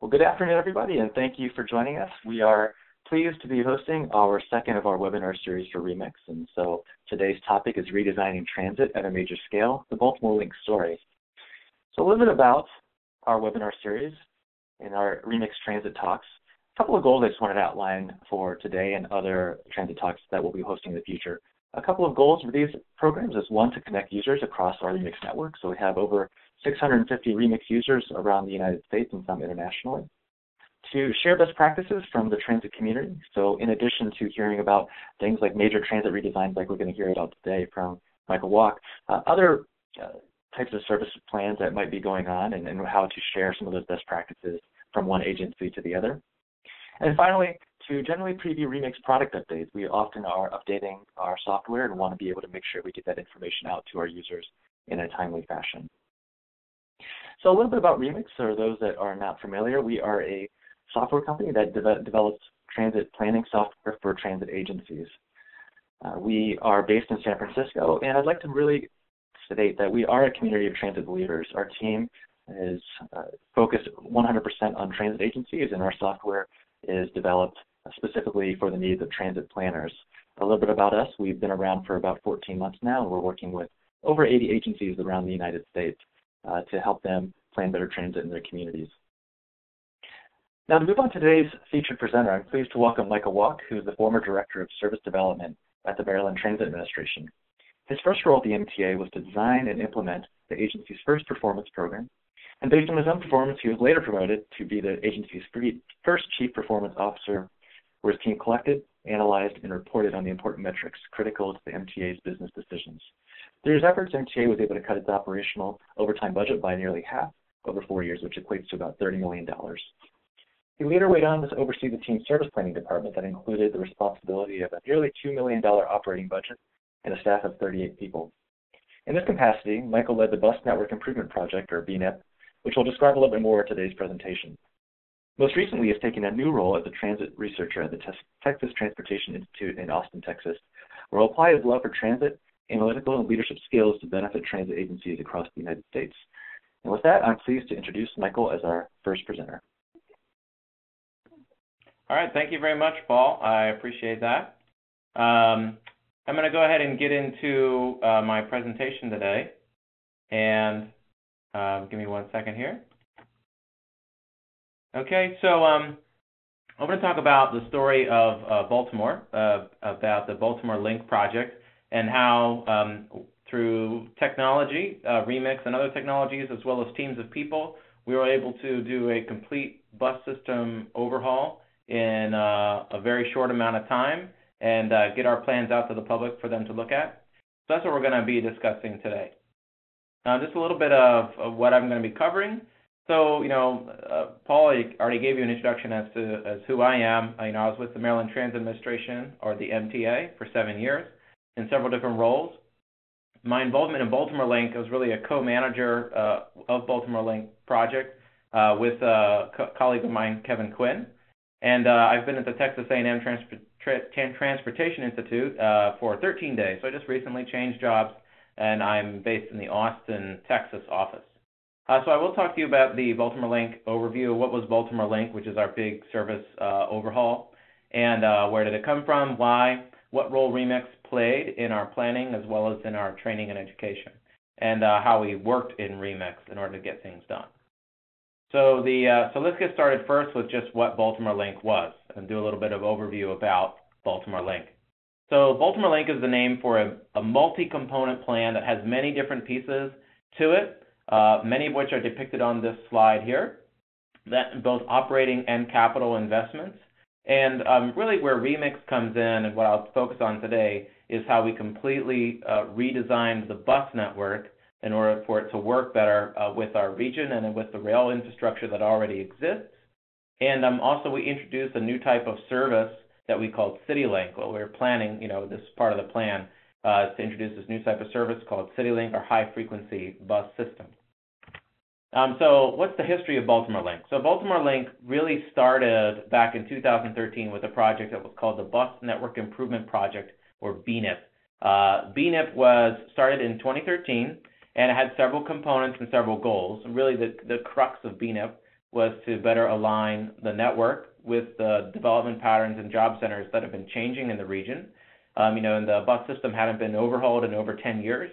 Well, good afternoon, everybody, and thank you for joining us. We are pleased to be hosting our second of our webinar series for Remix. And so today's topic is redesigning transit at a major scale, the Baltimore Link story. So a little bit about our webinar series and our Remix Transit Talks. A couple of goals I just wanted to outline for today and other transit talks that we'll be hosting in the future. A couple of goals for these programs is one, to connect users across our Remix network. So we have over 650 Remix users around the United States and some internationally. To share best practices from the transit community. So in addition to hearing about things like major transit redesigns like we're going to hear about today from Michael Walk, uh, other uh, types of service plans that might be going on and, and how to share some of those best practices from one agency to the other. And finally, to generally preview Remix product updates, we often are updating our software and want to be able to make sure we get that information out to our users in a timely fashion. So a little bit about Remix, for those that are not familiar, we are a software company that de develops transit planning software for transit agencies. Uh, we are based in San Francisco, and I'd like to really state that we are a community of transit believers. Our team is uh, focused 100% on transit agencies, and our software is developed specifically for the needs of transit planners. A little bit about us, we've been around for about 14 months now, and we're working with over 80 agencies around the United States uh, to help them plan better transit in their communities. Now, to move on to today's featured presenter, I'm pleased to welcome Michael Walk, who is the former Director of Service Development at the Maryland Transit Administration. His first role at the MTA was to design and implement the agency's first performance program. And based on his own performance, he was later promoted to be the agency's first Chief Performance Officer, where his team collected, analyzed, and reported on the important metrics critical to the MTA's business decisions. Through his efforts, MTA was able to cut its operational overtime budget by nearly half over four years, which equates to about $30 million. He later went on to oversee the team's service planning department that included the responsibility of a nearly $2 million operating budget and a staff of 38 people. In this capacity, Michael led the Bus Network Improvement Project, or BNIP, which we'll describe a little bit more in today's presentation. Most recently, he has taken a new role as a transit researcher at the Texas Transportation Institute in Austin, Texas, where he'll apply his love for transit, analytical, and leadership skills to benefit transit agencies across the United States. And with that, I'm pleased to introduce Michael as our first presenter. All right, thank you very much, Paul. I appreciate that. Um, I'm going to go ahead and get into uh, my presentation today. And um, give me one second here. Okay, so um, I'm going to talk about the story of uh, Baltimore, uh, about the Baltimore Link project, and how um, through technology, uh, Remix, and other technologies, as well as teams of people, we were able to do a complete bus system overhaul in uh, a very short amount of time and uh, get our plans out to the public for them to look at. So that's what we're going to be discussing today. Now, just a little bit of, of what I'm going to be covering. So, you know, uh, Paul already gave you an introduction as to as who I am. You know, I was with the Maryland Transit Administration, or the MTA, for seven years in several different roles. My involvement in Baltimore Link was really a co-manager uh, of Baltimore Link project uh, with a co- colleague of mine, Kevin Quinn. And uh, I've been at the Texas A&M Tra- Transportation Institute uh, for 13 days. So I just recently changed jobs, and I'm based in the Austin, Texas office. Uh, so I will talk to you about the Baltimore Link overview. What was Baltimore Link, which is our big service uh, overhaul, and uh, where did it come from? Why? What role Remix played in our planning as well as in our training and education, and uh, how we worked in Remix in order to get things done. So the uh, so let's get started first with just what Baltimore Link was and do a little bit of overview about Baltimore Link. So Baltimore Link is the name for a, a multi-component plan that has many different pieces to it, uh, many of which are depicted on this slide here, that both operating and capital investments. And um, really where Remix comes in and what I'll focus on today is how we completely uh, redesigned the bus network in order for it to work better uh, with our region and with the rail infrastructure that already exists. And um, also, we introduced a new type of service that we called CityLink. Well, we were planning, you know, this part of the plan uh, to introduce this new type of service called CityLink, or high frequency bus system. Um, so, what's the history of Baltimore Link? So, Baltimore Link really started back in 2013 with a project that was called the Bus Network Improvement Project, or BNIP. Uh, BNIP was started in 2013 and it had several components and several goals. Really, the, the crux of BNIP was to better align the network with the development patterns and job centers that have been changing in the region. Um, you know, and the bus system hadn't been overhauled in over 10 years,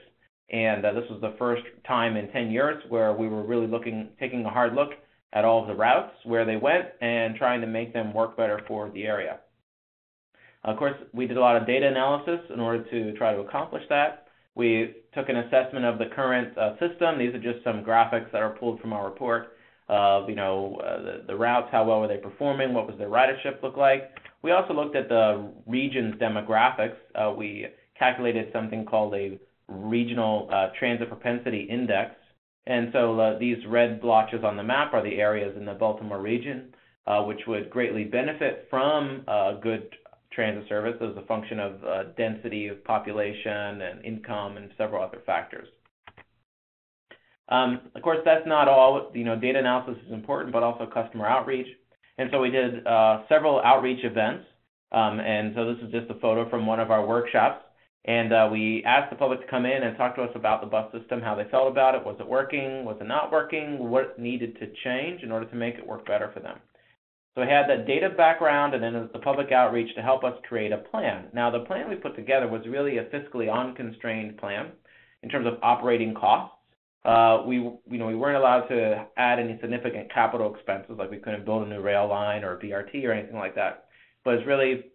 and uh, this was the first time in 10 years where we were really looking, taking a hard look at all of the routes, where they went, and trying to make them work better for the area. Of course, we did a lot of data analysis in order to try to accomplish that. We took an assessment of the current uh, system. These are just some graphics that are pulled from our report of, you know, uh, the, the routes, how well were they performing, what was their ridership look like. We also looked at the region's demographics. Uh, we calculated something called a regional uh, transit propensity index. And so uh, these red blotches on the map are the areas in the Baltimore region uh, which would greatly benefit from good transit service as a function of uh, density of population and income and several other factors. Um, of course, that's not all. You know, data analysis is important, but also customer outreach. And so we did uh, several outreach events. Um, and so this is just a photo from one of our workshops. And uh, we asked the public to come in and talk to us about the bus system, how they felt about it. Was it working? Was it not working? What needed to change in order to make it work better for them? So we had that data background and then the public outreach to help us create a plan. Now, the plan we put together was really a fiscally unconstrained plan in terms of operating costs. Uh, we, you know, we weren't allowed to add any significant capital expenses, like we couldn't build a new rail line or a BRT or anything like that. But it's really,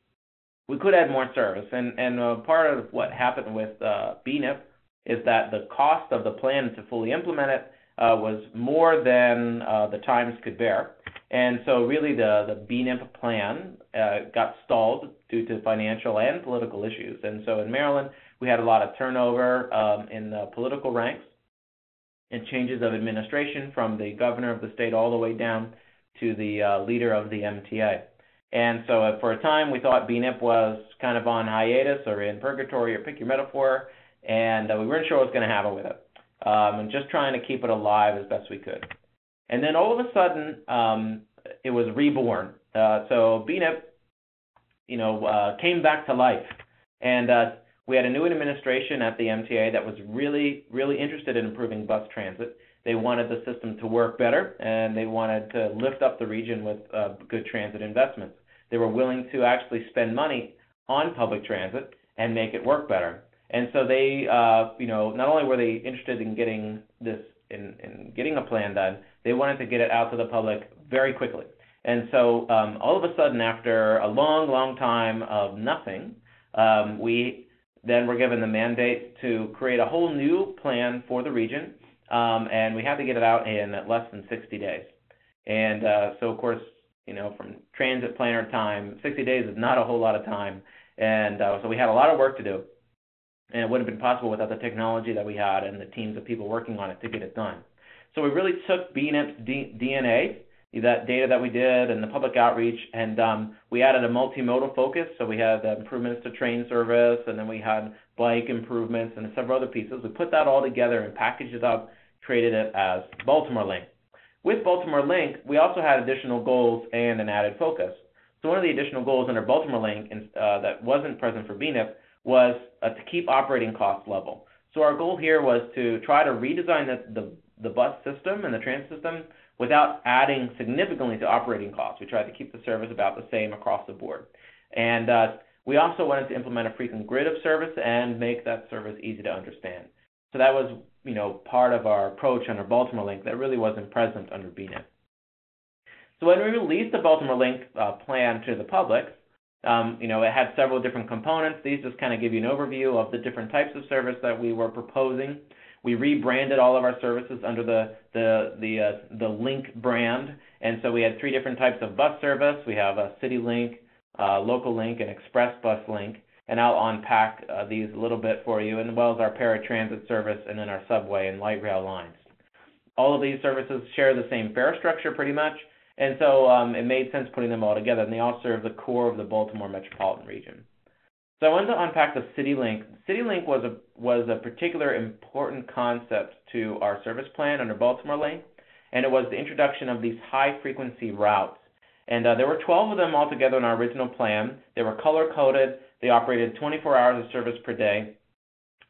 we could add more service. And, and uh, part of what happened with uh, BNIP is that the cost of the plan to fully implement it uh, was more than uh, the times could bear. And so really the, the BNIP plan uh, got stalled due to financial and political issues. And so in Maryland, we had a lot of turnover um, in the political ranks and changes of administration from the governor of the state all the way down to the uh, leader of the MTA. And so for a time, we thought BNIP was kind of on hiatus or in purgatory or pick your metaphor, and uh, we weren't sure what was going to happen with it. Um, and just trying to keep it alive as best we could. And then all of a sudden, um, it was reborn. Uh, so BNIP, you know, uh, came back to life. And uh, we had a new administration at the MTA that was really, really interested in improving bus transit. They wanted the system to work better, and they wanted to lift up the region with uh, good transit investments. They were willing to actually spend money on public transit and make it work better. And so they, uh, you know, not only were they interested in getting this, in, in getting a plan done, they wanted to get it out to the public very quickly. And so um, all of a sudden, after a long, long time of nothing, um, we then were given the mandate to create a whole new plan for the region, um, and we had to get it out in less than 60 days. And uh, so, of course, you know, from transit planner time, 60 days is not a whole lot of time, and uh, so we had a lot of work to do, and it wouldn't have been possible without the technology that we had and the teams of people working on it to get it done. So we really took BNIP's D- DNA that data that we did and the public outreach, and um, we added a multimodal focus. So we had the improvements to train service, and then we had bike improvements and several other pieces. We put that all together and packaged it up, created it as Baltimore Link. With Baltimore Link, we also had additional goals and an added focus. So one of the additional goals under Baltimore Link uh, that wasn't present for BNIP was uh, to keep operating costs level. So our goal here was to try to redesign the, the, the bus system and the train system without adding significantly to operating costs. We tried to keep the service about the same across the board. And uh, we also wanted to implement a frequent grid of service and make that service easy to understand. So that was, you know, part of our approach under Baltimore Link that really wasn't present under BNIP. So when we released the Baltimore Link uh, plan to the public, um, you know, it had several different components. These just kind of give you an overview of the different types of service that we were proposing. We rebranded all of our services under the the the uh, the Link brand, and so we had three different types of bus service. We have a City Link, uh, Local Link, and Express Bus Link. And I'll unpack uh, these a little bit for you, as well as our paratransit service and then our subway and light rail lines. All of these services share the same fare structure pretty much, and so um, it made sense putting them all together, and they all serve the core of the Baltimore metropolitan region. So I wanted to unpack the CityLink. CityLink was a was a particular important concept to our service plan under Baltimore Link, and it was the introduction of these high frequency routes. And uh, there were 12 of them altogether in our original plan. They were color coded. They operated 24 hours of service per day.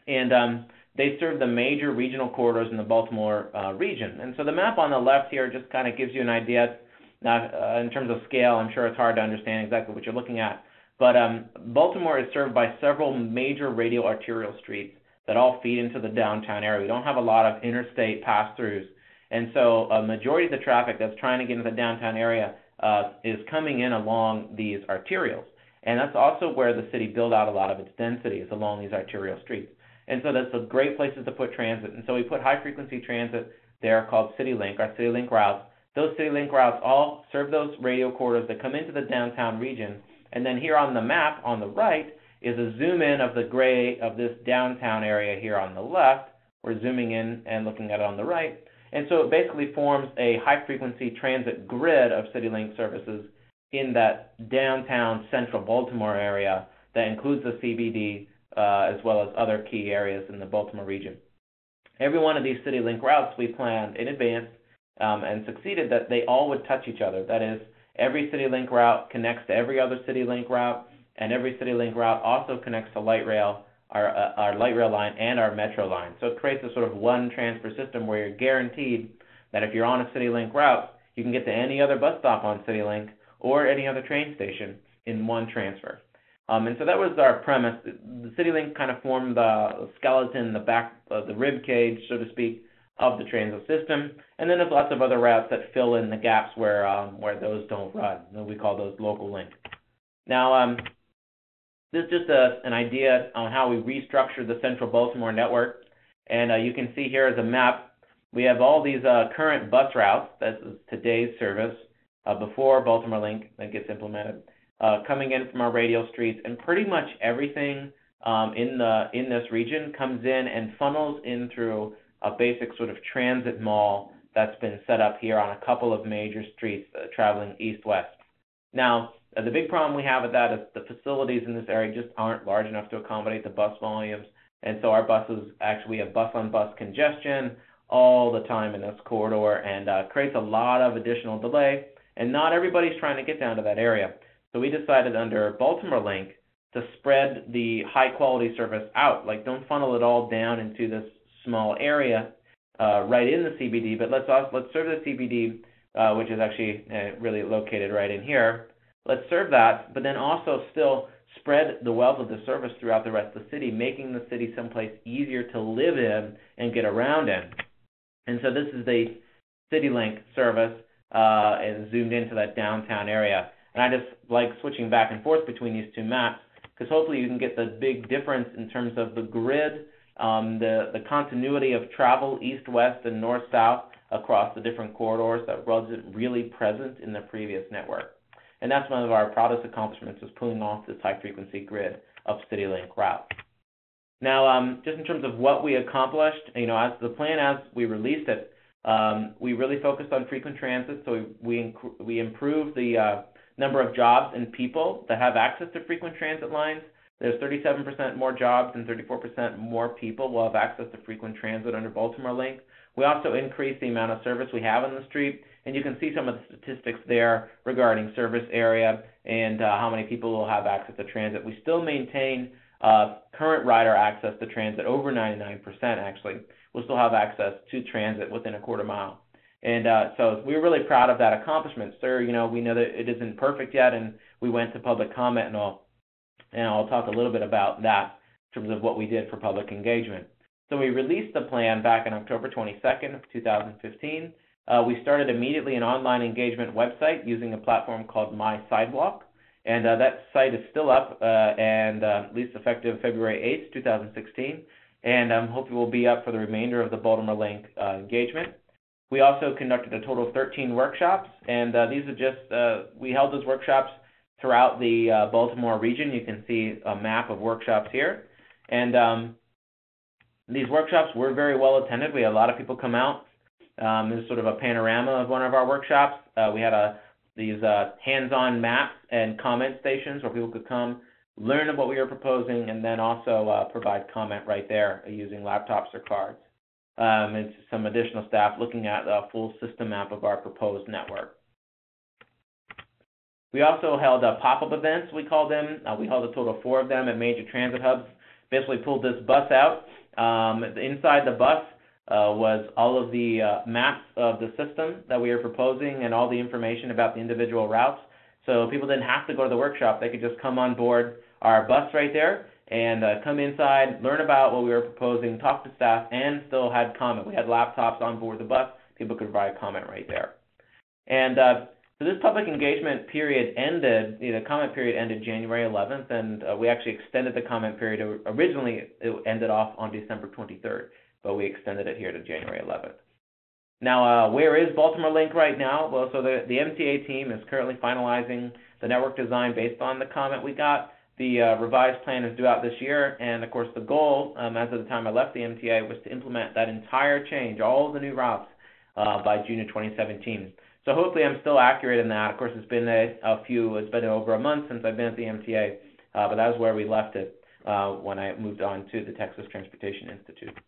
And um, they served the major regional corridors in the Baltimore uh, region. And so the map on the left here just kind of gives you an idea. Now, uh, in terms of scale, I'm sure it's hard to understand exactly what you're looking at. But um, Baltimore is served by several major radial arterial streets that all feed into the downtown area. We don't have a lot of interstate pass-throughs. And so a majority of the traffic that's trying to get into the downtown area uh, is coming in along these arterials. And that's also where the city built out a lot of its density is along these arterial streets. And so that's a great places to put transit. And so we put high frequency transit there called CityLink, our CityLink routes. Those CityLink routes all serve those radial corridors that come into the downtown region. And then here on the map on the right is a zoom in of the gray of this downtown area here on the left. We're zooming in and looking at it on the right. And so it basically forms a high frequency transit grid of CityLink services in that downtown central Baltimore area that includes the CBD uh, as well as other key areas in the Baltimore region. Every one of these CityLink routes we planned in advance um, and succeeded that they all would touch each other. That is, every CityLink route connects to every other CityLink route, and every CityLink route also connects to light rail, our, uh, our light rail line, and our metro line. So it creates a sort of one transfer system where you're guaranteed that if you're on a CityLink route, you can get to any other bus stop on CityLink or any other train station in one transfer. Um, and so that was our premise. The CityLink kind of formed the skeleton, the back, uh, the rib cage, so to speak, of the transit system. And then there's lots of other routes that fill in the gaps where um, where those don't run. We call those local link. Now, um, this is just a, an idea on how we restructure the Central Baltimore network. And uh, you can see here as a map, we have all these uh, current bus routes. That's today's service uh, before Baltimore Link that gets implemented, uh, coming in from our radial streets, and pretty much everything um, in the in this region comes in and funnels in through a basic sort of transit mall that's been set up here on a couple of major streets uh, traveling east-west. Now, uh, the big problem we have with that is the facilities in this area just aren't large enough to accommodate the bus volumes, and so our buses actually have bus-on-bus congestion all the time in this corridor and uh, creates a lot of additional delay and not everybody's trying to get down to that area. So we decided under Baltimore Link to spread the high quality service out. Like don't funnel it all down into this small area uh, right in the CBD, but let's also, let's serve the CBD, uh, which is actually uh, really located right in here. Let's serve that, but then also still spread the wealth of the service throughout the rest of the city, making the city someplace easier to live in and get around in. And so this is the CityLink service uh, and zoomed into that downtown area. And I just like switching back and forth between these two maps because hopefully you can get the big difference in terms of the grid, um, the, the continuity of travel east-west and north-south across the different corridors that wasn't really present in the previous network. And that's one of our proudest accomplishments is pulling off this high-frequency grid of CityLink routes. Now, um, just in terms of what we accomplished, you know, as the plan as we released it, um, we really focused on frequent transit, so we we, we improved the uh, number of jobs and people that have access to frequent transit lines. There's 37% more jobs and 34% more people will have access to frequent transit under Baltimore Link. We also increased the amount of service we have on the street, and you can see some of the statistics there regarding service area and uh, how many people will have access to transit. We still maintain uh, current rider access to transit over 99% actually We'll still have access to transit within a quarter mile. And uh, so we're really proud of that accomplishment, sir. You know, we know that it isn't perfect yet, and we went to public comment and all. And I'll talk a little bit about that in terms of what we did for public engagement. So we released the plan back on October 22nd of 2015. Uh, we started immediately an online engagement website using a platform called My Sidewalk. And uh, that site is still up uh, and uh, at least effective February 8th, 2016 and um, hopefully will be up for the remainder of the Baltimore Link uh, engagement. We also conducted a total of 13 workshops, and uh, these are just, uh, we held those workshops throughout the uh, Baltimore region. You can see a map of workshops here. And um, these workshops were very well attended. We had a lot of people come out. Um, this is sort of a panorama of one of our workshops. Uh, we had a, these uh, hands-on maps and comment stations where people could come learn what we were proposing, and then also uh, provide comment right there using laptops or cards. Um, and some additional staff looking at a full system map of our proposed network. We also held uh, pop-up events, we call them. Uh, we held a total of four of them at major transit hubs. Basically pulled this bus out Um, inside the bus uh, was all of the uh, maps of the system that we are proposing and all the information about the individual routes. So people didn't have to go to the workshop. They could just come on board our bus right there and uh, come inside, learn about what we were proposing, talk to staff, and still had comment. We had laptops on board the bus. People could provide comment right there. And uh, so this public engagement period ended, you know, the comment period ended January 11th, and uh, we actually extended the comment period. Originally, it ended off on December 23rd, but we extended it here to January 11th. Now, uh, where is Baltimore Link right now? Well, so the, the MTA team is currently finalizing the network design based on the comment we got. The uh, revised plan is due out this year, and of course, the goal, um, as of the time I left the MTA, was to implement that entire change, all the new routes, uh, by June of 2017. So hopefully I'm still accurate in that. Of course, it's been a, a few, it's been over a month since I've been at the MTA, uh, but that was where we left it uh, when I moved on to the Texas Transportation Institute.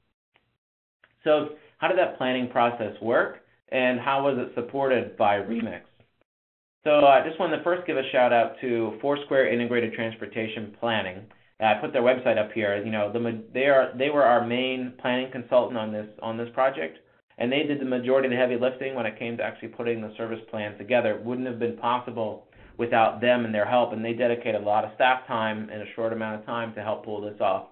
So how did that planning process work, and how was it supported by Remix? So uh, I just wanted to first give a shout out to Foursquare Integrated Transportation Planning. I put their website up here. You know, the, they are they were our main planning consultant on this on this project and they did the majority of the heavy lifting when it came to actually putting the service plan together. It wouldn't have been possible without them and their help, and they dedicated a lot of staff time in a short amount of time to help pull this off.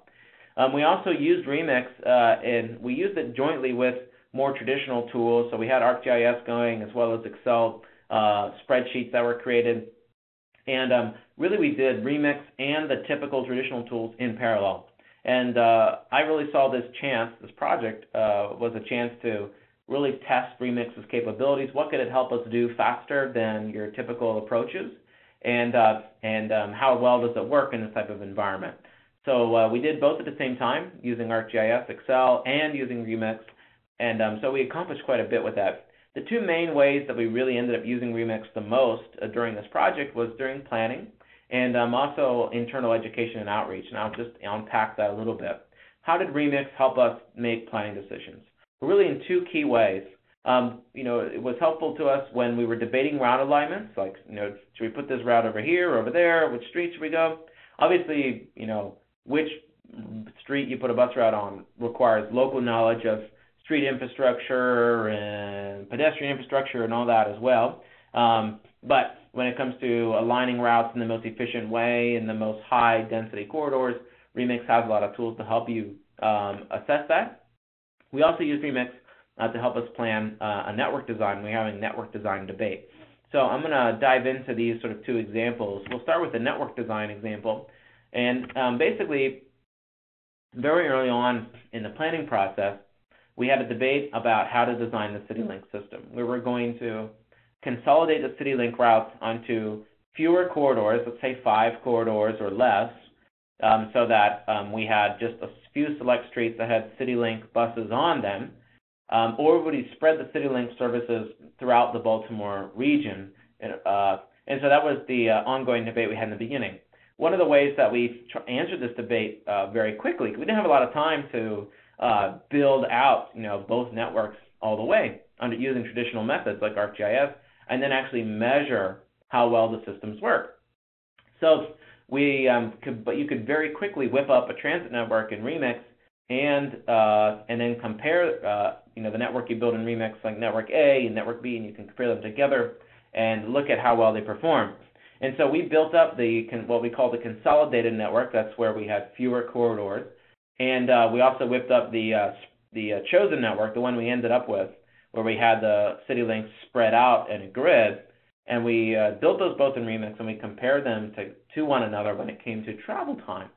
Um, we also used Remix, uh, and we used it jointly with more traditional tools. So we had ArcGIS going as well as Excel uh, spreadsheets that were created. And um, really, we did Remix and the typical traditional tools in parallel. And uh, I really saw this chance, this project uh, was a chance to really test Remix's capabilities. What could it help us do faster than your typical approaches? And, uh, and um, how well does it work in this type of environment? So uh, we did both at the same time using ArcGIS, Excel, and using Remix. And um, so we accomplished quite a bit with that. The two main ways that we really ended up using Remix the most uh, during this project was during planning and um, also internal education and outreach. And I'll just unpack that a little bit. How did Remix help us make planning decisions? Really, in two key ways. Um, you know, it was helpful to us when we were debating route alignments, like, you know, should we put this route over here or over there? Which street should we go? Obviously, you know, which street you put a bus route on requires local knowledge of street infrastructure and pedestrian infrastructure and all that as well. Um, but when it comes to aligning routes in the most efficient way in the most high density corridors, Remix has a lot of tools to help you um, assess that. We also use Remix uh, to help us plan uh, a network design. We're having a network design debate. So I'm going to dive into these sort of two examples. We'll start with the network design example. And um, basically, very early on in the planning process, we had a debate about how to design the CityLink system. We were going to consolidate the CityLink routes onto fewer corridors, let's say five corridors or less, um, so that um, we had just a few select streets that had CityLink buses on them, um, or would he spread the CityLink services throughout the Baltimore region? Uh, and so that was the uh, ongoing debate we had in the beginning. One of the ways that we answered this debate uh, very quickly, we didn't have a lot of time to uh, build out, you know, both networks all the way under using traditional methods like ArcGIS and then actually measure how well the systems work. So we um, could, but you could very quickly whip up a transit network in Remix and uh, and then compare uh, you know the network you build in Remix like network A and network B and you can compare them together and look at how well they perform. And so we built up the what we call the consolidated network. That's where we had fewer corridors, and uh, we also whipped up the uh, the uh, chosen network, the one we ended up with, where we had the city links spread out in a grid, and we uh, built those both in Remix, and we compared them to, to one another when it came to travel time.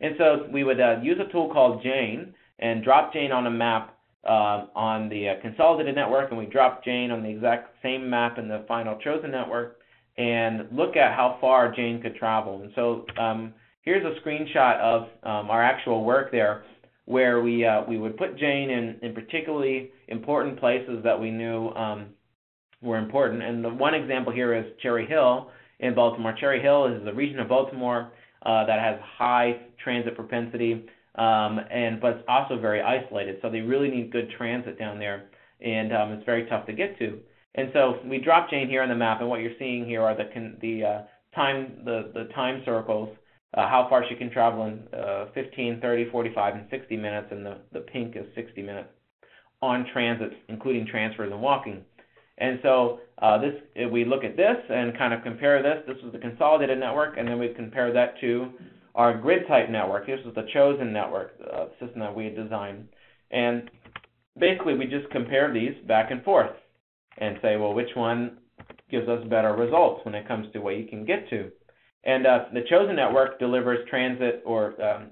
And so we would uh, use a tool called Jane and drop Jane on a map uh, on the uh, consolidated network, and we drop Jane on the exact same map in the final chosen network, and look at how far Jane could travel. And so um, here's a screenshot of um, our actual work there where we uh, we would put Jane in, in particularly important places that we knew um, were important. And the one example here is Cherry Hill in Baltimore. Cherry Hill is a region of Baltimore uh, that has high transit propensity, um, and but it's also very isolated. So they really need good transit down there, and um, it's very tough to get to. And so we drop Jane here on the map, and what you're seeing here are the the uh, time the the time circles uh, how far she can travel in uh, 15, 30, 45, and 60 minutes, and the, the pink is 60 minutes on transit, including transfers and walking. And so uh, this, we look at this and kind of compare this. This is the consolidated network, and then we compare that to our grid type network. This is the chosen network uh, system that we had designed. And basically, we just compare these back and forth and say, well, which one gives us better results when it comes to what you can get to. And uh, the chosen network delivers transit or um,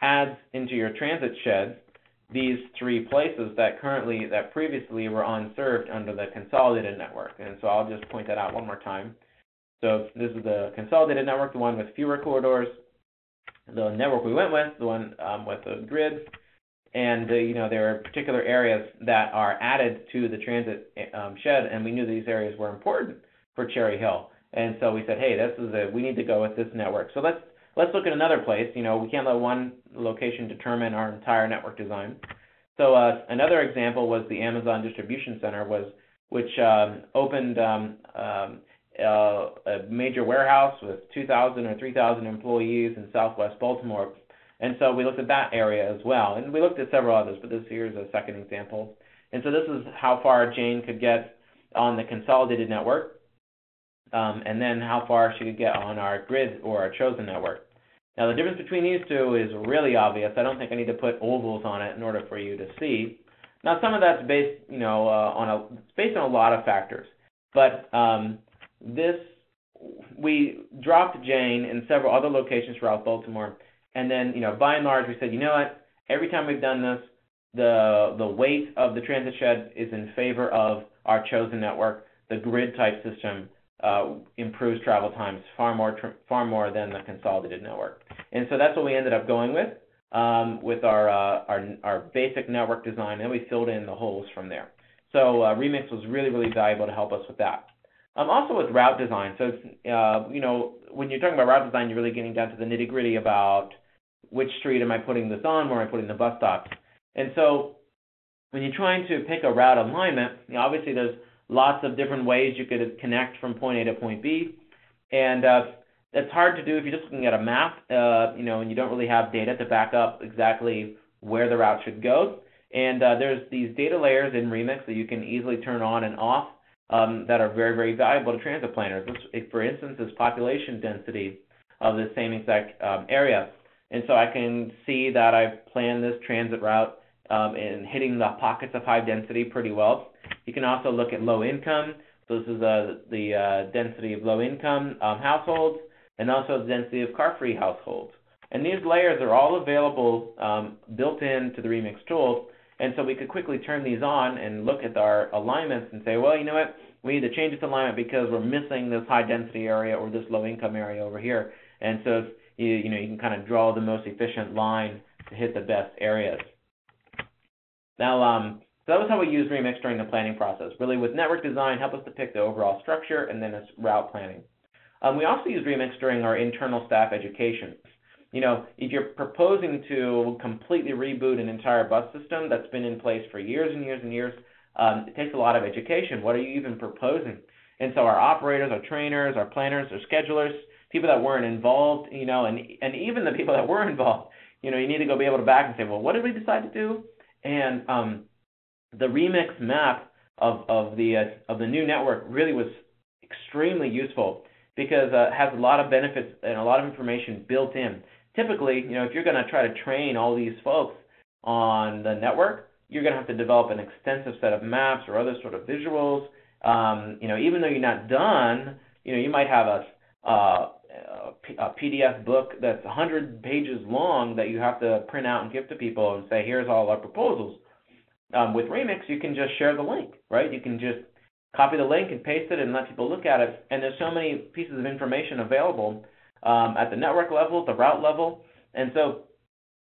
adds into your transit sheds these three places that currently, that previously were unserved under the consolidated network. And so I'll just point that out one more time. So this is the consolidated network, the one with fewer corridors. The network we went with, the one um, with the grid, and uh, you know there are particular areas that are added to the transit um, shed, and we knew these areas were important for Cherry Hill. And so we said, hey, this is a, we need to go with this network. So let's let's look at another place. You know, we can't let one location determine our entire network design. So uh, another example was the Amazon distribution center, was which um, opened um, um, uh, a major warehouse with 2,000 or 3,000 employees in Southwest Baltimore. And so we looked at that area as well, and we looked at several others, but this here is a second example. And so this is how far Jane could get on the consolidated network um, and then how far she could get on our grid or our chosen network. Now the difference between these two is really obvious. I don't think I need to put ovals on it in order for you to see. Now some of that's based, you know, uh, on a it's based on a lot of factors, but um, this we dropped Jane in several other locations throughout Baltimore, and then you know by and large we said, you know what, every time we've done this, the the weight of the transit shed is in favor of our chosen network, the grid type system uh, improves travel times far more far more than the consolidated network. And so that's what we ended up going with um, with our, uh, our our basic network design, and we filled in the holes from there. So uh, Remix was really really valuable to help us with that. Um, also with route design. So uh, you know when you're talking about route design, you're really getting down to the nitty gritty about which street am I putting this on, where am I putting the bus stops. And so when you're trying to pick a route alignment, you know, obviously there's lots of different ways you could connect from point A to point B. And uh, hard to do if you're just looking at a map, uh, you know, and you don't really have data to back up exactly where the route should go. And uh, there's these data layers in Remix that you can easily turn on and off um, that are very, very valuable to transit planners. This, for instance, is population density of the same exact um, area. And so I can see that I've planned this transit route um, and hitting the pockets of high density pretty well. You can also look at low income. So this is uh, the uh, density of low income um, households and also the density of car-free households. And these layers are all available um, built into the Remix tool. And so we could quickly turn these on and look at our alignments and say, well, you know what? We need to change this alignment because we're missing this high density area or this low income area over here. And so you, you know you can kind of draw the most efficient line to hit the best areas. Now, um, so that was how we used Remix during the planning process. Really, with network design, help us depict the overall structure, and then it's route planning. Um, we also use Remix during our internal staff education. You know, if you're proposing to completely reboot an entire bus system that's been in place for years and years and years, um, it takes a lot of education. What are you even proposing? And so our operators, our trainers, our planners, our schedulers, people that weren't involved, you know, and and even the people that were involved, you know, you need to go be able to back and say, well, what did we decide to do? And um, the remix map of, of the uh, of the new network really was extremely useful because uh, it has a lot of benefits and a lot of information built in. Typically, you know, if you're going to try to train all these folks on the network, you're going to have to develop an extensive set of maps or other sort of visuals. Um, you know, even though you're not done, you know, you might have a, uh, a PDF book that's 100 pages long that you have to print out and give to people and say, here's all our proposals. Um, with Remix, you can just share the link, right? You can just copy the link and paste it and let people look at it. And there's so many pieces of information available um, at the network level, the route level. And so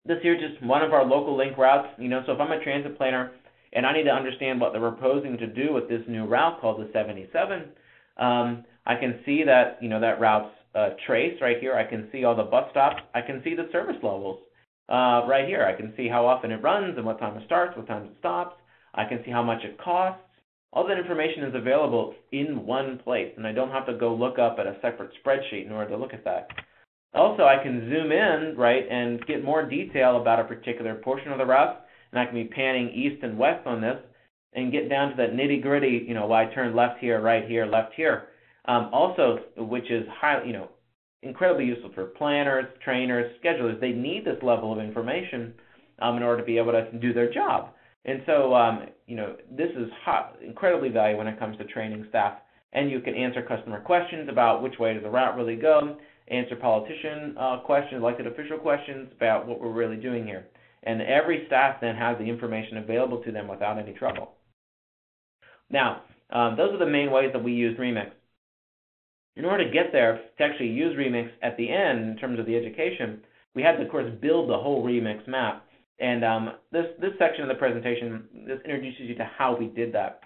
this here just one of our local link routes. You know, so if I'm a transit planner and I need to understand what they're proposing to do with this new route called the 77, um, I can see that you know that route's uh, trace right here. I can see all the bus stops. I can see the service levels uh, right here. I can see how often it runs and what time it starts, what time it stops. I can see how much it costs. All that information is available in one place, and I don't have to go look up at a separate spreadsheet in order to look at that. Also, I can zoom in, right, and get more detail about a particular portion of the route, and I can be panning east and west on this and get down to that nitty gritty, you know, why I turn left here, right here, left here. Um, also, which is highly, you know, incredibly useful for planners, trainers, schedulers. They need this level of information um, in order to be able to do their job. And so, um, you know, this is hot, incredibly valuable when it comes to training staff. And you can answer customer questions about which way does the route really go, answer politician uh, questions, elected official questions about what we're really doing here. And every staff then has the information available to them without any trouble. Now, um, those are the main ways that we use Remix. In order to get there, to actually use Remix at the end in terms of the education, we had to, of course, build the whole Remix map. And um, this, this section of the presentation, this introduces you to how we did that.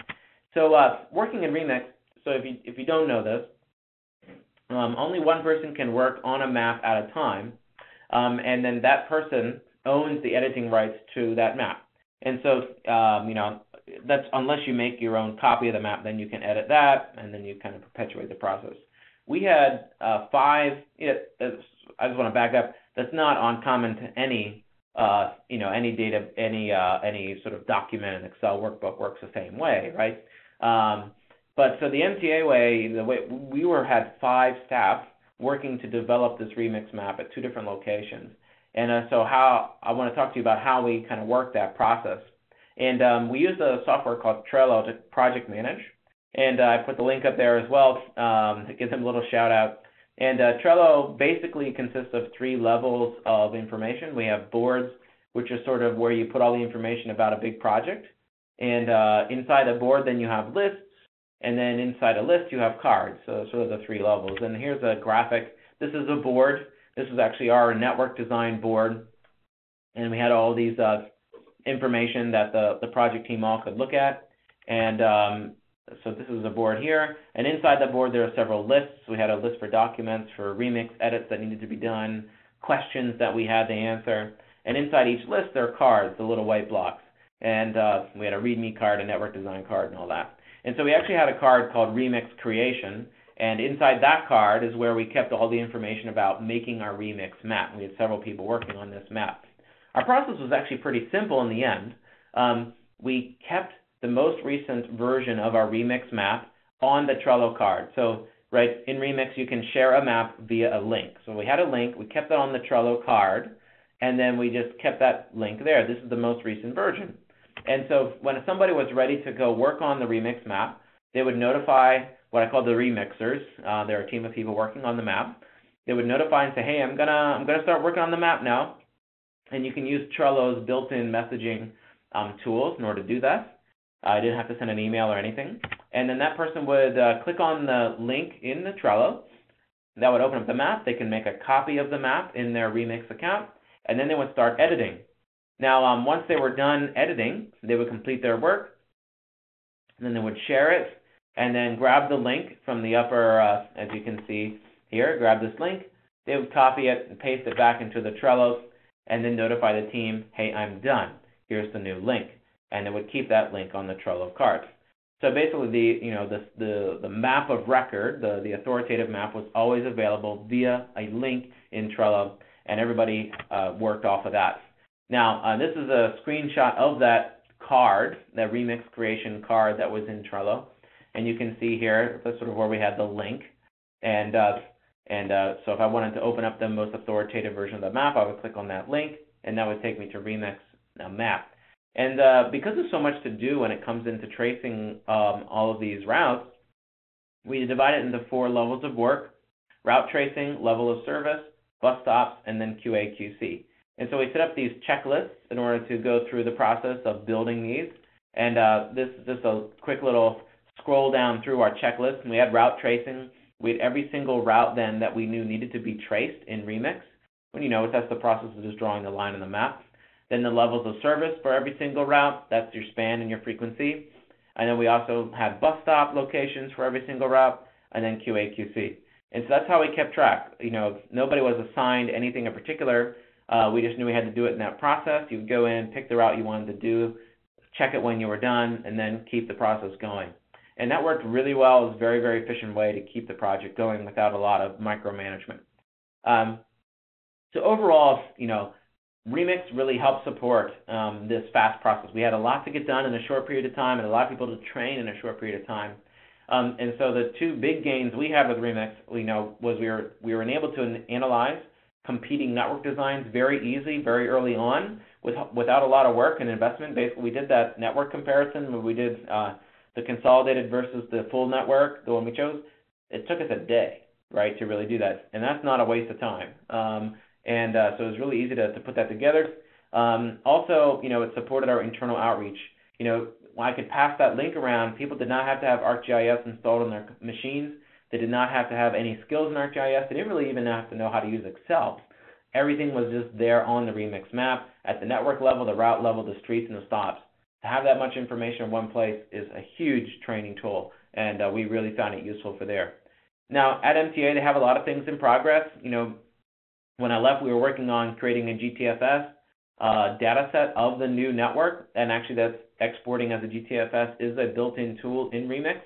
So uh, working in Remix, so if you, if you don't know this, um, only one person can work on a map at a time, um, and then that person owns the editing rights to that map. And so, um, you know, that's unless you make your own copy of the map, then you can edit that, and then you kind of perpetuate the process. We had uh, five. You know, I just want to back up. That's not uncommon to any, uh, you know, any data, any uh, any sort of document in Excel workbook works the same way, right? Um, but so the MTA way, the way we were had five staff working to develop this remix map at two different locations. And uh, so how I want to talk to you about how we kind of work that process. And um, we use a software called Trello to project manage. And uh, I put the link up there as well um, to give them a little shout out. And uh, Trello basically consists of three levels of information. We have boards, which is sort of where you put all the information about a big project. And uh, inside a board, then you have lists. And then inside a list, you have cards. So sort of the three levels. And here's a graphic. This is a board. This is actually our network design board. And we had all these uh, information that the, the project team all could look at. And um, so this is a board here. And inside the board, there are several lists. We had a list for documents, for remix edits that needed to be done, questions that we had to answer. And inside each list, there are cards, the little white blocks. And uh, we had a README card, a network design card, and all that. And so we actually had a card called Remix Creation. And inside that card is where we kept all the information about making our remix map. We had several people working on this map. Our process was actually pretty simple in the end. Um, we kept the most recent version of our Remix map on the Trello card. So, right, in Remix, you can share a map via a link. So we had a link, we kept it on the Trello card, and then we just kept that link there. This is the most recent version. And so when somebody was ready to go work on the Remix map, they would notify what I call the remixers. Uh, they're a team of people working on the map. They would notify and say, "Hey, I'm gonna I'm gonna start working on the map now and you can use Trello's built-in messaging um, tools in order to do that. I didn't have to send an email or anything. And then that person would uh, click on the link in the Trello. That would open up the map. They can make a copy of the map in their Remix account, and then they would start editing. Now, um, once they were done editing, they would complete their work, and then they would share it, and then grab the link from the upper, uh, as you can see here, grab this link. They would copy it and paste it back into the Trello and then notify the team, hey, I'm done. Here's the new link. And it would keep that link on the Trello card. So basically, the you know the the, the map of record, the, the authoritative map, was always available via a link in Trello, and everybody uh, worked off of that. Now, uh, this is a screenshot of that card, that remix creation card that was in Trello, and you can see here that's sort of where we had the link, and uh, and uh, so if I wanted to open up the most authoritative version of the map, I would click on that link, and that would take me to Remix uh, Map. And uh, because there's so much to do when it comes into tracing um, all of these routes, we divide it into four levels of work, route tracing, level of service, bus stops, and then QA/QC. And so we set up these checklists in order to go through the process of building these. And uh, this is just a quick little scroll down through our checklist. And we had route tracing, we had every single route then that we knew needed to be traced in Remix. When you know that's the process of just drawing the line on the map. Then the levels of service for every single route, that's your span and your frequency. And then we also had bus stop locations for every single route, and then QA/QC. And so that's how we kept track. You know, nobody was assigned anything in particular. Uh, we just knew we had to do it in that process. You would go in, pick the route you wanted to do, check it when you were done, and then keep the process going. And that worked really well. It was a very, very efficient way to keep the project going without a lot of micromanagement. Um, So overall, you know, Remix really helped support um, this fast process. We had a lot to get done in a short period of time, and a lot of people to train in a short period of time. Um, and so the two big gains we had with Remix, we know, was we were we were able to analyze competing network designs very easy, very early on, with, without a lot of work and investment. Basically, we did that network comparison we did uh, the consolidated versus the full network, the one we chose. It took us a day, right, to really do that, and that's not a waste of time. Um, and uh, so it was really easy to, to put that together. Um, also, you know, it supported our internal outreach. You know, when I could pass that link around, people did not have to have ArcGIS installed on their machines. They did not have to have any skills in ArcGIS. They didn't really even have to know how to use Excel. Everything was just there on the Remix map at the network level, the route level, the streets, and the stops. To have that much information in one place is a huge training tool, and uh, we really found it useful for there. Now, at MTA, they have a lot of things in progress. You know, when I left, we were working on creating a GTFS uh, data set of the new network, and actually that's exporting as a GTFS is a built-in tool in Remix.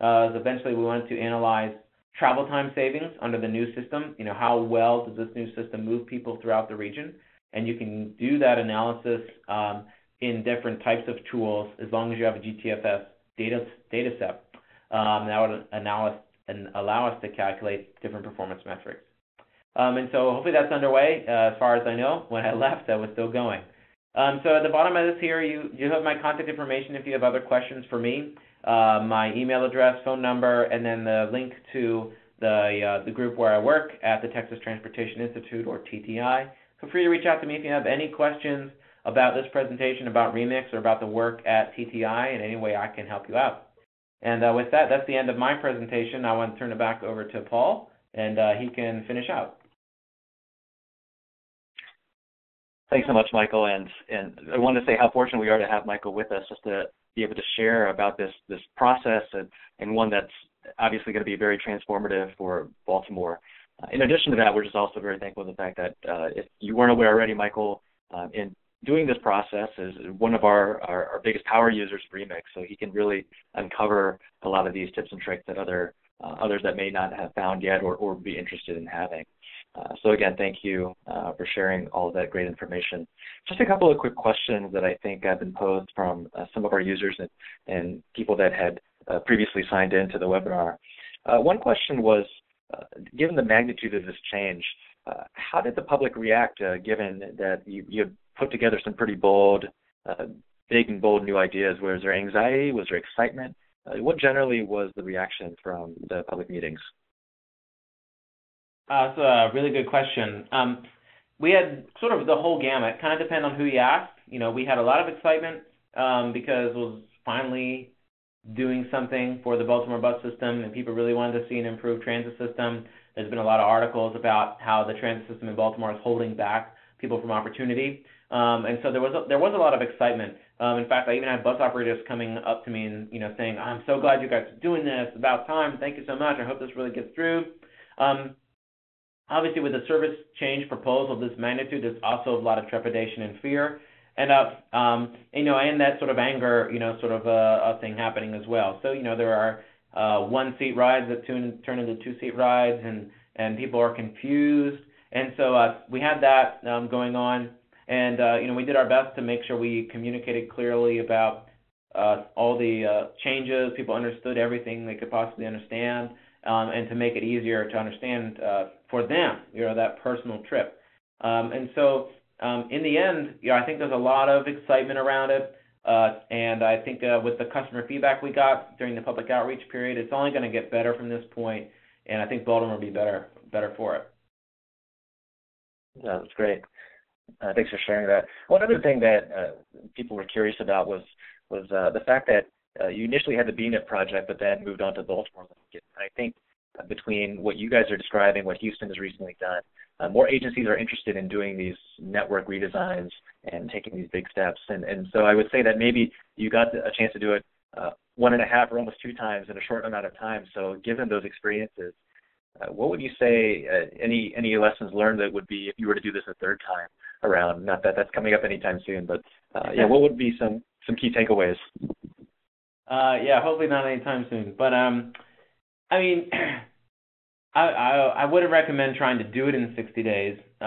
Uh, eventually we wanted to analyze travel time savings under the new system. You know, how well does this new system move people throughout the region? And you can do that analysis um, in different types of tools as long as you have a GTFS data, data set. Um, that would and allow us to calculate different performance metrics. Um, and so hopefully that's underway. Uh, as far as I know, when I left, that was still going. Um, so at the bottom of this here, you, you have my contact information if you have other questions for me, uh, my email address, phone number, and then the link to the, uh, the group where I work at the Texas Transportation Institute, or TTI. Feel free to reach out to me if you have any questions about this presentation, about Remix, or about the work at TTI in any way I can help you out. And uh, with that, that's the end of my presentation. I want to turn it back over to Paul, and uh, he can finish out. Thanks so much, Michael. And and I want to say how fortunate we are to have Michael with us, just to be able to share about this this process and, and one that's obviously going to be very transformative for Baltimore. Uh, in addition to that, we're just also very thankful for the fact that uh, if you weren't aware already, Michael, uh, in doing this process is one of our, our, our biggest power users Remix, so he can really uncover a lot of these tips and tricks that other uh, others that may not have found yet or, or be interested in having. Uh, so again, thank you uh, for sharing all of that great information. Just a couple of quick questions that I think have been posed from uh, some of our users and, and people that had uh, previously signed in to the webinar. Uh, one question was, uh, given the magnitude of this change, how did the public react given that you, you put together some pretty bold, big and bold new ideas? Was there anxiety? Was there excitement? what generally was the reaction from the public meetings? That's a really good question. Um, we had sort of the whole gamut. Kind of depend on who you asked. You know, we had a lot of excitement um, because it was finally doing something for the Baltimore bus system, and people really wanted to see an improved transit system. There's been a lot of articles about how the transit system in Baltimore is holding back people from opportunity. Um, and so there was a, there was a lot of excitement. Um, in fact, I even had bus operators coming up to me and you know saying, "I'm so glad you guys are doing this. About time. Thank you so much. I hope this really gets through." Um, Obviously, with a service change proposal of this magnitude, there's also a lot of trepidation and fear, and uh, um, you know, and that sort of anger, you know, sort of a, a thing happening as well. So you know, there are uh, one-seat rides that turn turn into two-seat rides, and and people are confused, and so uh, we had that um, going on, and uh, you know, we did our best to make sure we communicated clearly about uh, all the uh, changes. People understood everything they could possibly understand um, and to make it easier to understand uh, for them, you know, that personal trip. Um, and so, um, in the end, you know, I think there's a lot of excitement around it. Uh, and I think uh, with the customer feedback we got during the public outreach period, it's only going to get better from this point, and I think Baltimore will be better better for it. Yeah, that's great. Uh, thanks for sharing that. One other thing that uh, people were curious about was was uh, the fact that uh, you initially had the BNIP project, but then moved on to Baltimore I think between what you guys are describing, what Houston has recently done, uh, more agencies are interested in doing these network redesigns and taking these big steps. And, and so I would say that maybe you got a chance to do it uh, one and a half or almost two times in a short amount of time. So given those experiences, uh, what would you say? Uh, any any lessons learned that would be if you were to do this a third time around? Not that that's coming up anytime soon, but uh, yeah, what would be some some key takeaways? Uh, yeah, hopefully not anytime soon. But um, I mean, I, I, I wouldn't recommend trying to do it in 60 days, uh,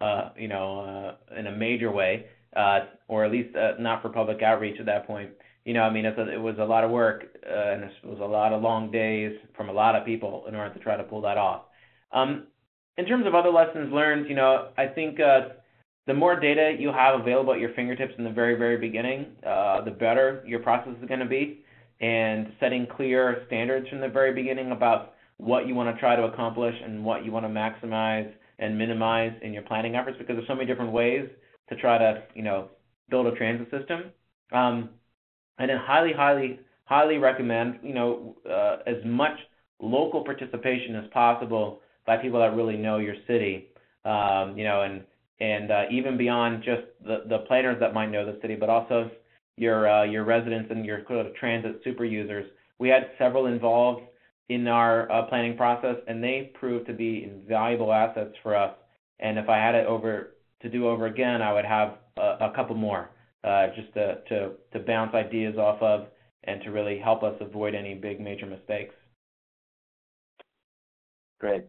uh, you know, uh, in a major way, uh, or at least uh, not for public outreach at that point. You know, I mean, it's a, it was a lot of work, uh, and it was a lot of long days from a lot of people in order to try to pull that off. Um, in terms of other lessons learned, you know, I think uh, the more data you have available at your fingertips in the very, very beginning, uh, the better your process is going to be. And setting clear standards from the very beginning about what you want to try to accomplish and what you want to maximize and minimize in your planning efforts, because there's so many different ways to try to, you know, build a transit system. Um, and then highly, highly, highly recommend, you know, uh, as much local participation as possible by people that really know your city. Um, you know, and and uh, even beyond just the, the planners that might know the city, but also your uh, your residents and your sort of transit super users. We had several involved in our uh, planning process, and they proved to be invaluable assets for us. And if I had it over to do over again, I would have a, a couple more uh, just to, to to bounce ideas off of and to really help us avoid any big major mistakes. Great.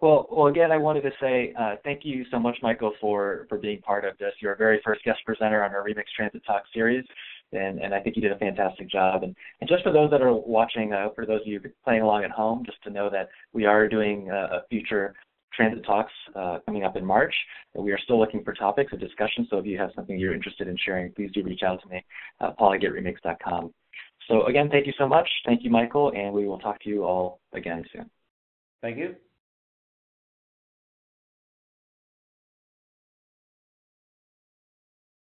Well, well, again, I wanted to say uh, thank you so much, Michael, for for being part of this. You're our very first guest presenter on our Remix Transit Talk series, and and I think you did a fantastic job. And and just for those that are watching, uh, for those of you playing along at home, just to know that we are doing a, a future transit talks uh, coming up in March. We are still looking for topics of discussion. So if you have something you're interested in sharing, please do reach out to me, uh, at. So again, thank you so much. Thank you, Michael, and we will talk to you all again soon. Thank you.